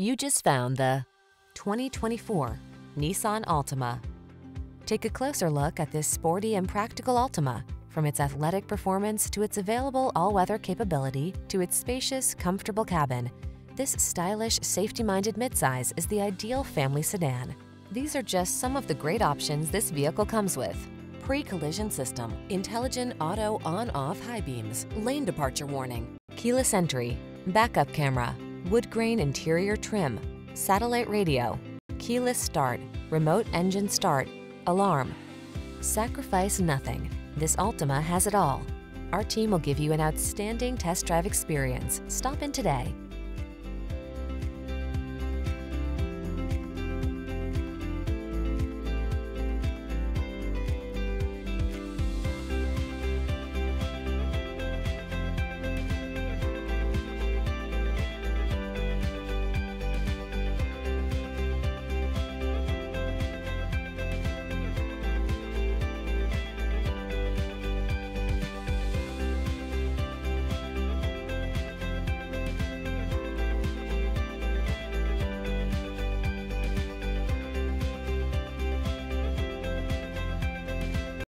You just found the 2024 Nissan Altima. Take a closer look at this sporty and practical Altima. From its athletic performance to its available all-weather capability to its spacious, comfortable cabin, this stylish, safety-minded midsize is the ideal family sedan. These are just some of the great options this vehicle comes with. Pre-collision system, intelligent auto on-off high beams, lane departure warning, keyless entry, backup camera, wood grain interior trim, satellite radio, keyless start, remote engine start, alarm. Sacrifice nothing. This Altima has it all. Our team will give you an outstanding test drive experience. Stop in today.